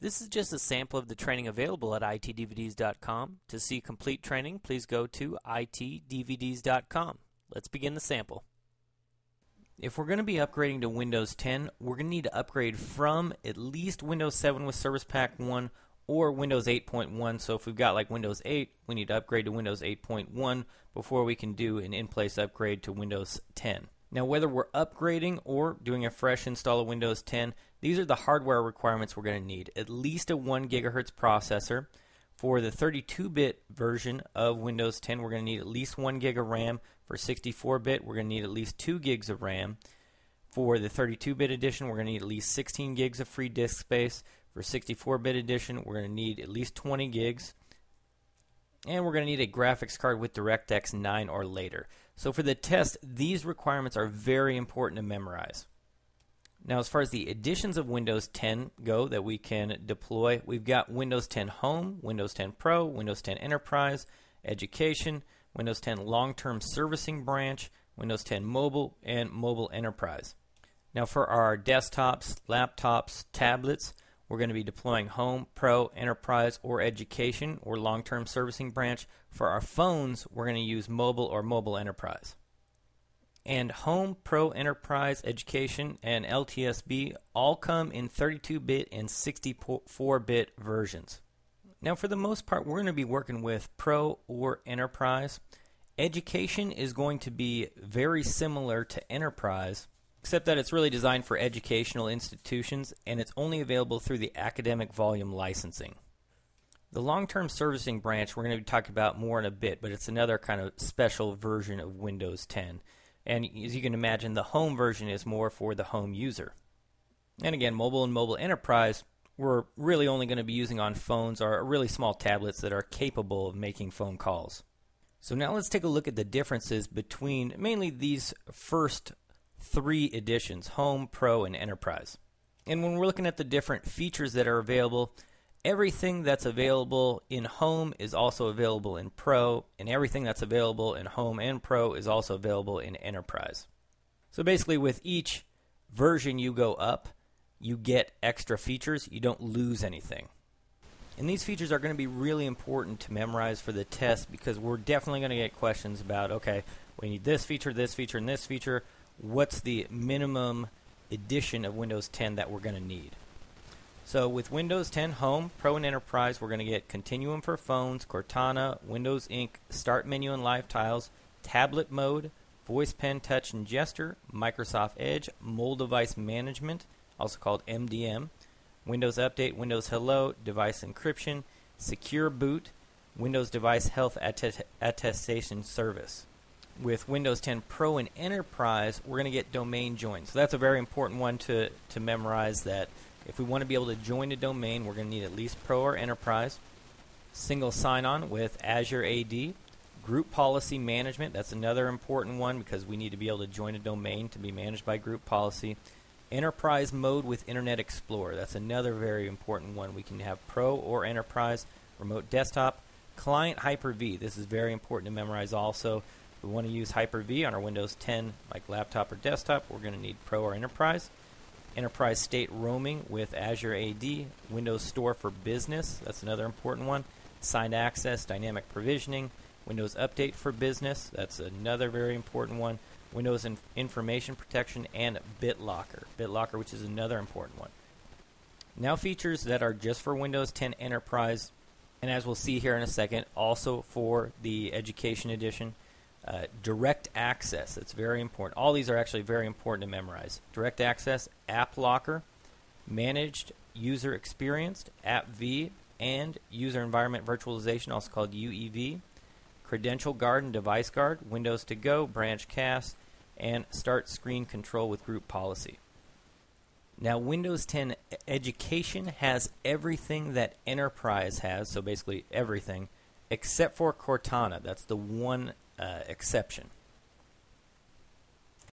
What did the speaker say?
This is just a sample of the training available at itdvds.com. To see complete training, please go to itdvds.com. Let's begin the sample. If we're going to be upgrading to Windows 10, we're going to need to upgrade from at least Windows 7 with Service Pack 1 or Windows 8.1. So if we've got like Windows 8, we need to upgrade to Windows 8.1 before we can do an in-place upgrade to Windows 10. Now, whether we're upgrading or doing a fresh install of Windows 10, these are the hardware requirements we're going to need. At least a 1 gigahertz processor. For the 32-bit version of Windows 10, we're going to need at least 1 gig of RAM. For 64-bit, we're going to need at least 2 gigs of RAM. For the 32-bit edition, we're going to need at least 16 gigs of free disk space. For 64-bit edition, we're going to need at least 20 gigs. And we're going to need a graphics card with DirectX 9 or later. So for the test, these requirements are very important to memorize. Now, as far as the editions of Windows 10 go that we can deploy, we've got Windows 10 Home, Windows 10 Pro, Windows 10 Enterprise, Education, Windows 10 Long Term Servicing Branch, Windows 10 Mobile, and Mobile Enterprise. Now, for our desktops, laptops, tablets, we're going to be deploying Home, Pro, Enterprise, or Education, or Long Term Servicing Branch. For our phones, we're going to use Mobile or Mobile Enterprise. And Home, Pro, Enterprise, Education, and LTSB all come in 32 bit and 64 bit versions. Now, for the most part, we're going to be working with Pro or Enterprise. Education is going to be very similar to Enterprise except that it's really designed for educational institutions and it's only available through the academic volume licensing. The long term servicing branch we're going to be talking about more in a bit, but it's another kind of special version of Windows 10. And as you can imagine, the home version is more for the home user. And again, mobile and mobile enterprise, we're really only going to be using on phones or really small tablets that are capable of making phone calls. So now let's take a look at the differences between mainly these first three editions Home, Pro, and Enterprise. And when we're looking at the different features that are available, everything that's available in Home is also available in Pro, and everything that's available in Home and Pro is also available in Enterprise. So basically, with each version you go up, you get extra features, you don't lose anything. And these features are going to be really important to memorize for the test because we're definitely going to get questions about okay, we need this feature, this feature, and this feature what's the minimum edition of Windows 10 that we're going to need. So with Windows 10 Home, Pro, and Enterprise, we're going to get Continuum for phones, Cortana, Windows Ink, Start Menu and Live Tiles, Tablet Mode, Voice Pen Touch and Gesture, Microsoft Edge, Mobile Device Management, also called MDM, Windows Update, Windows Hello, Device Encryption, Secure Boot, Windows Device Health Attestation Service with Windows 10 Pro and Enterprise, we're going to get domain join. So that's a very important one to, to memorize that if we want to be able to join a domain, we're going to need at least Pro or Enterprise. Single sign-on with Azure AD. Group policy management, that's another important one because we need to be able to join a domain to be managed by group policy. Enterprise mode with Internet Explorer, that's another very important one. We can have Pro or Enterprise. Remote desktop. Client Hyper-V, this is very important to memorize also we want to use Hyper-V on our Windows 10 like laptop or desktop, we're going to need Pro or Enterprise. Enterprise State Roaming with Azure AD, Windows Store for Business, that's another important one. Assigned Access, Dynamic Provisioning, Windows Update for Business, that's another very important one. Windows Inf- Information Protection, and BitLocker. BitLocker, which is another important one. Now, features that are just for Windows 10 Enterprise, and as we'll see here in a second, also for the Education Edition. Uh, direct access, that's very important. All these are actually very important to memorize. Direct access, app locker, managed user experienced, app V, and user environment virtualization, also called UEV, credential guard and device guard, Windows to go, BranchCache, and start screen control with group policy. Now, Windows 10 Education has everything that Enterprise has, so basically everything, except for Cortana. That's the one Uh, exception.